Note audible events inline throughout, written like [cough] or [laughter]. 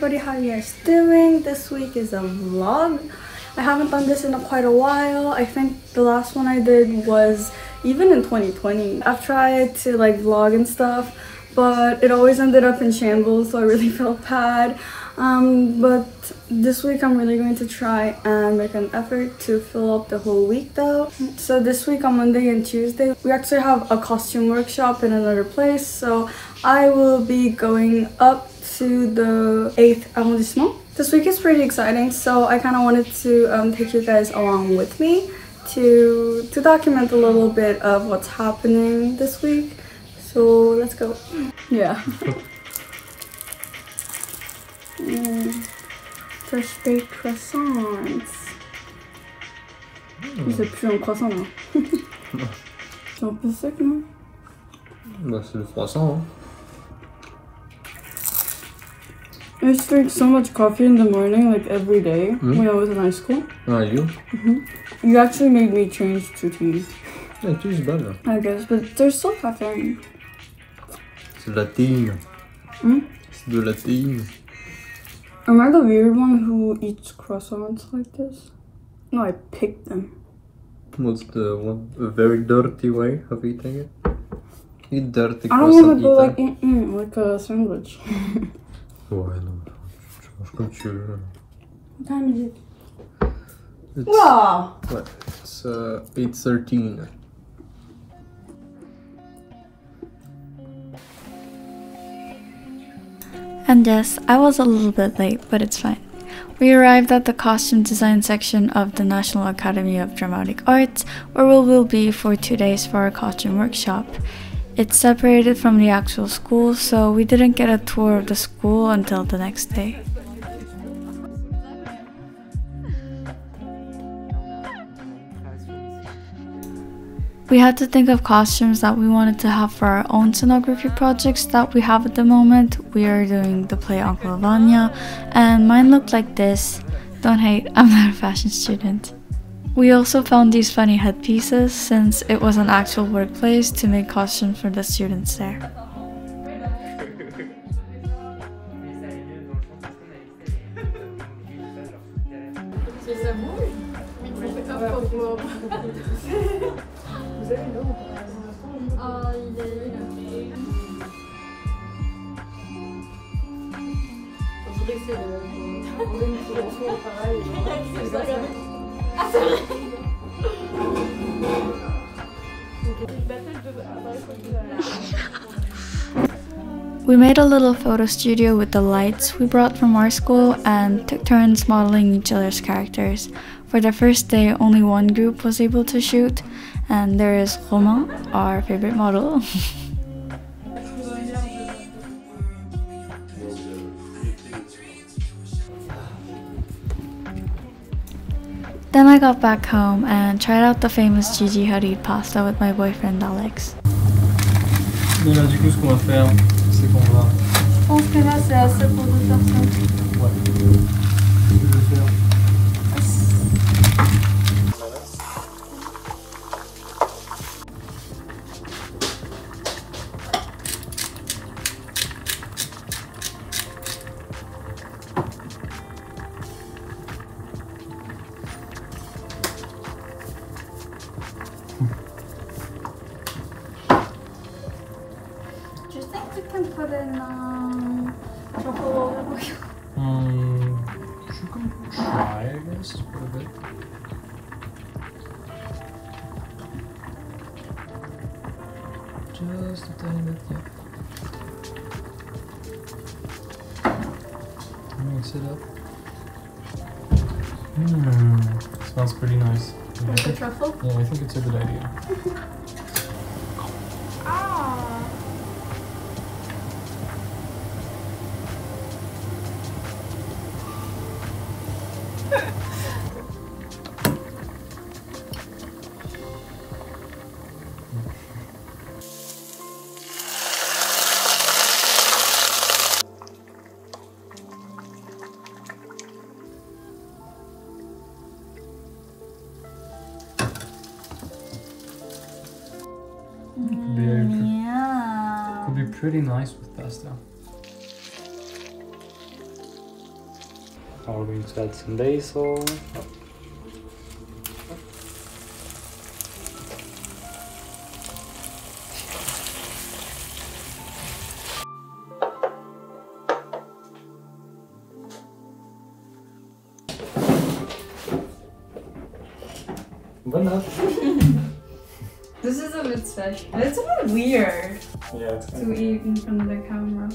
how you guys doing? This week is a vlog. I haven't done this in a quite a while. I think the last one I did was even in 2020. I've tried to like vlog and stuff, but it always ended up in shambles, so I really [laughs] felt bad. Um, but this week I'm really going to try and make an effort to fill up the whole week though. So this week on Monday and Tuesday, we actually have a costume workshop in another place. So I will be going up to the 8th arrondissement. This week is pretty exciting, so I kind of wanted to um, take you guys along with me to, to document a little bit of what's happening this week. So let's go. Yeah. Mm. [laughs] Fresh baked croissants. C'est plus un croissant là. C'est un peu sec, non Bah, c'est le croissant. Hein. I used to drink so much coffee in the morning, like every day, Mm. when I was in high school. Ah, you? You actually made me change to tea, Ah, tu es bonne. I guess, but there's still caffeine. C'est de la. Hmm? C'est de la. Am I the weird one who eats croissants like this? No, I picked them. What's the one? A very dirty way of eating it? Eat dirty I don't want to go like mm -mm, like a sandwich. [laughs] Ouais, non. Tu manges comme tu veux. What time is it? It's, Wow. ouais, it's uh, 8.13. And yes, I was a little bit late, but it's fine. We arrived at the costume design section of the National Academy of Dramatic Arts, where we will be for two days for our costume workshop. It's separated from the actual school, so we didn't get a tour of the school until the next day. We had to think of costumes that we wanted to have for our own scenography projects that we have at the moment. We are doing the play Uncle Vanya, and mine looked like this. Don't hate, I'm not a fashion student. We also found these funny headpieces since it was an actual workplace to make costumes for the students there. [laughs] We made a little photo studio with the lights we brought from our school and took turns modeling each other's characters. For the first day, only one group was able to shoot, and there is Romain, our favorite model. [laughs] then I got back home and tried out the famous Gigi Hadid pasta with my boyfriend Alex. Mais là, du coup, ce qu'on va faire, c'est qu'on va. Je pense que là c'est assez pour deux personnes. Ouais. Um, truffle over Um, you can try, I guess, for a bit. Just a tiny bit, yeah. Mix it up. Mmm, smells pretty nice. Yeah, I With the truffle? yeah, I think it's a good idea. [laughs] pretty nice with pasta. Now we're going to add some basil. [laughs] Voilà. This is a bit special. It's a bit weird Yeah, it's to eat in front of the camera.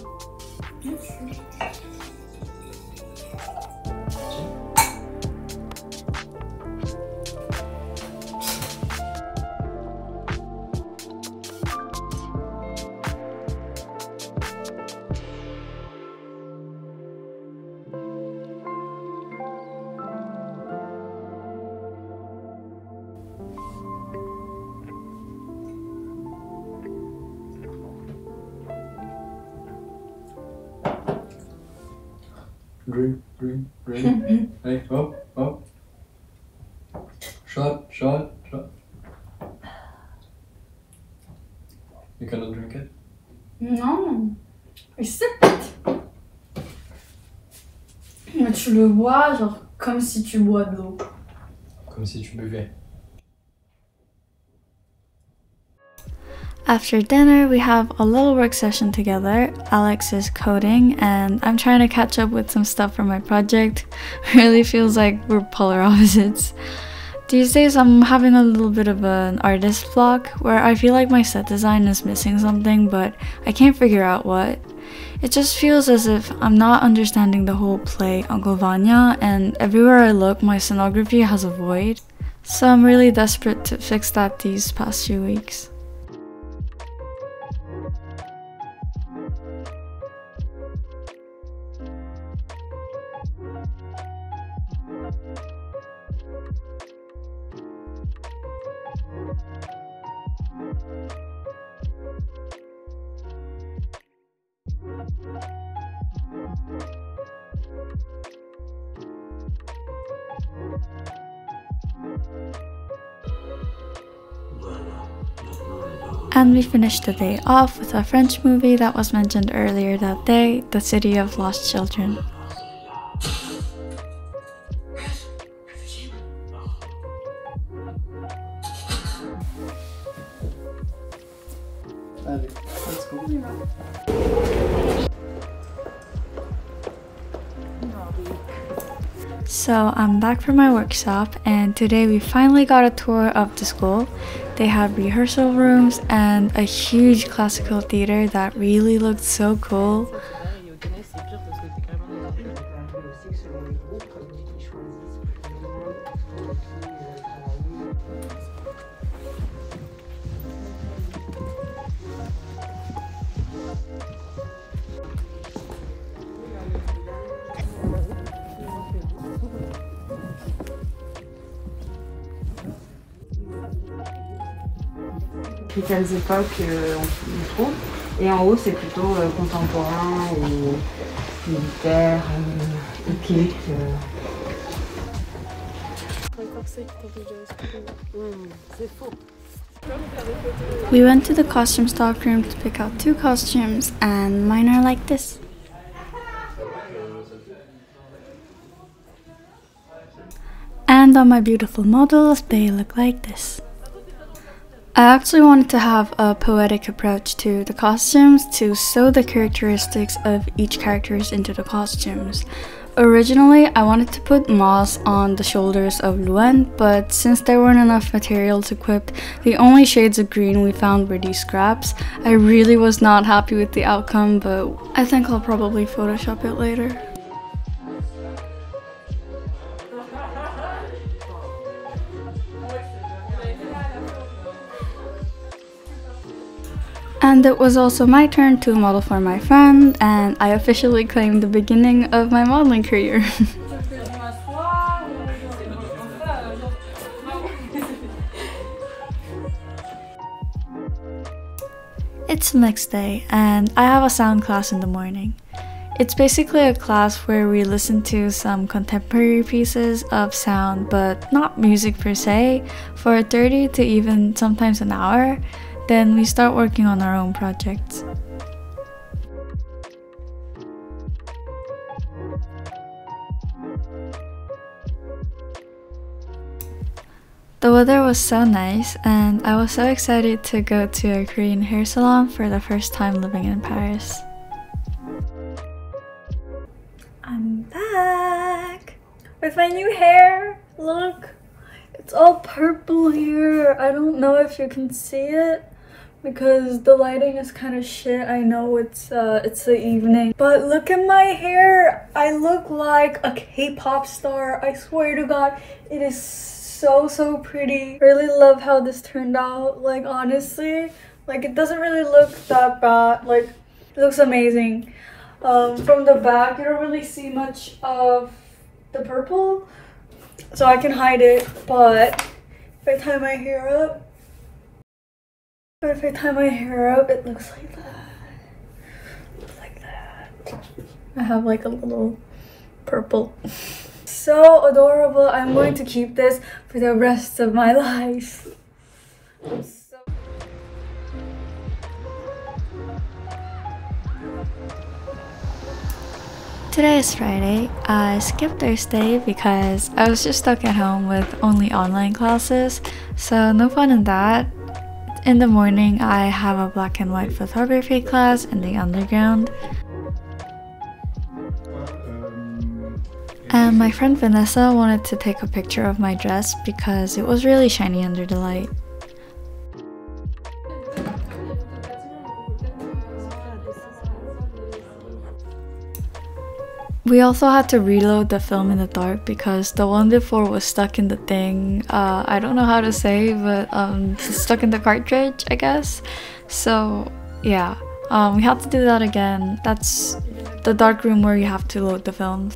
Drink, drink, drink. hey, oh, oh. Shot, shot, shot. You cannot drink it? Non. I sip it. Mais tu le bois genre comme si tu bois de l'eau. Comme si tu buvais. After dinner, we have a little work session together. Alex is coding, and I'm trying to catch up with some stuff for my project. [laughs] really feels like we're polar [laughs] opposites. These days, I'm having a little bit of an artist block where I feel like my set design is missing something, but I can't figure out what. It just feels as if I'm not understanding the whole play Uncle Vanya, and everywhere I look, my scenography has a void. So I'm really desperate to fix that these past few weeks. And we finished the day off with a French movie that was mentioned earlier that day, The City of Lost Children. Let's go. So I'm back from my workshop, and today we finally got a tour of the school. They have rehearsal rooms and a huge classical theater that really looked so cool. Euh, on, trouve. Et en haut, c'est plutôt euh, contemporain militaire, euh, épique. Euh. We went to the costume stock room to pick out two costumes, and mine are like this. And on my beautiful models, they look like this. I actually wanted to have a poetic approach to the costumes to sew the characteristics of each characters into the costumes. Originally, I wanted to put moss on the shoulders of Luen, but since there weren't enough materials equipped, the only shades of green we found were these scraps. I really was not happy with the outcome, but I think I'll probably Photoshop it later. And it was also my turn to model for my friend, and I officially claimed the beginning of my modeling career. [laughs] It's the next day, and I have a sound class in the morning. It's basically a class where we listen to some contemporary pieces of sound, but not music per se, for 30 to even sometimes an hour. Then we start working on our own projects. The weather was so nice and I was so excited to go to a Korean hair salon for the first time living in Paris. I'm back with my new hair. Look, it's all purple here. I don't know if you can see it, because the lighting is kind of shit. I know it's uh it's the evening. But look at my hair. I look like a K-pop star. I swear to god. It is so so pretty. Really love how this turned out. Like honestly, like it doesn't really look that bad. Like it looks amazing. Um, from the back, you don't really see much of the purple, so I can hide it. But if I tie my hair up, but if I tie my hair up, it looks like that. Looks like that. I have like a little purple. So adorable. I'm going to keep this for the rest of my life. So Today is Friday. I skipped Thursday because I was just stuck at home with only online classes, so no fun in that. In the morning, I have a black and white photography class in the underground. And my friend Vanessa wanted to take a picture of my dress because it was really shiny under the light. We also had to reload the film in the dark because the one before was stuck in the thing. Uh, I don't know how to say, but um, stuck in the cartridge, I guess. So yeah, um, we had to do that again. That's the dark room where you have to load the films.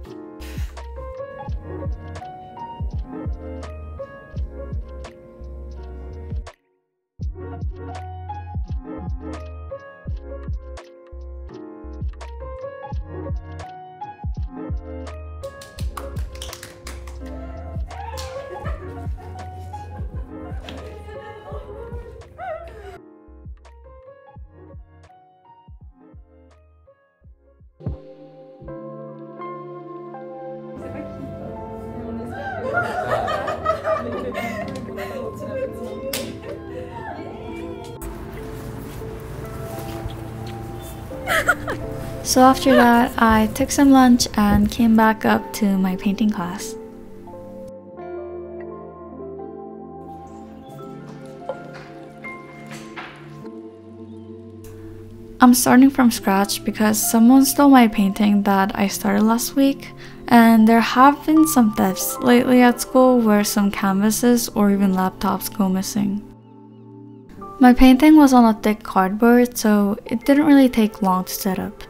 So after that, I took some lunch and came back up to my painting class. I'm starting from scratch because someone stole my painting that I started last week, and there have been some thefts lately at school where some canvases or even laptops go missing. My painting was on a thick cardboard, so it didn't really take long to set up.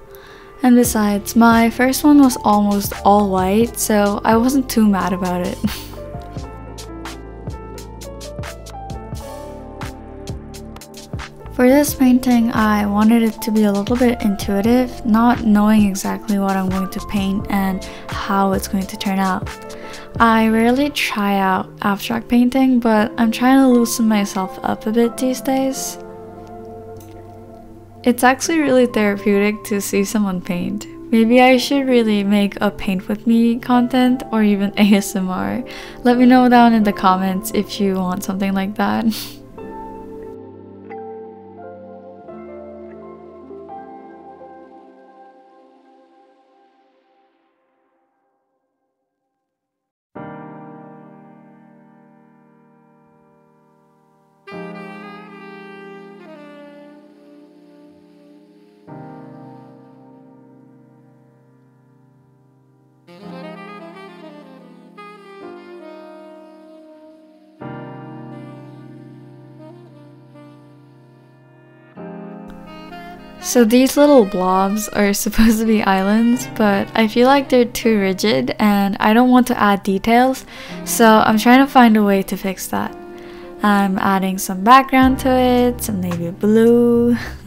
And besides, my first one was almost all white, so I wasn't too mad about it. [laughs] For this painting, I wanted it to be a little bit intuitive, not knowing exactly what I'm going to paint and how it's going to turn out. I rarely try out abstract painting, but I'm trying to loosen myself up a bit these days. It's actually really therapeutic to see someone paint. Maybe I should really make a paint with me content or even [laughs] ASMR. Let me know down in the comments if you want something like that. [laughs] So these little blobs are [laughs] supposed to be islands, but I feel like they're too rigid and I don't want to add details, so I'm trying to find a way to fix that. I'm adding some background to it, some navy blue. [laughs]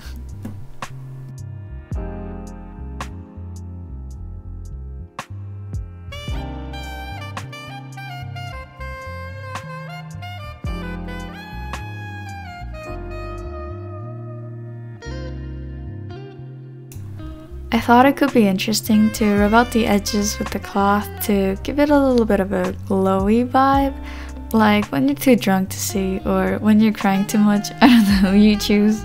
I thought it could be interesting to rub out the edges with the cloth to give it a little bit of a glowy vibe, Like when you're too drunk to see, or when you're crying too much. [laughs] I don't know, you choose.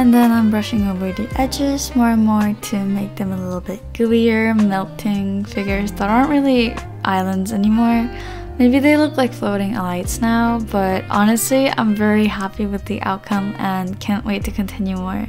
And then I'm brushing over the edges more and more to make them a little bit gooier, melting figures that aren't really islands anymore. Maybe they look like floating lights now, but honestly, I'm very happy with the outcome and can't wait to continue more.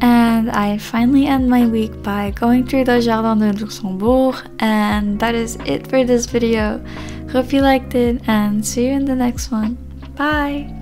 And I finally end my week by going through the Jardin de Luxembourg and that is it for this video. Hope you liked it and see you in the next one. Bye!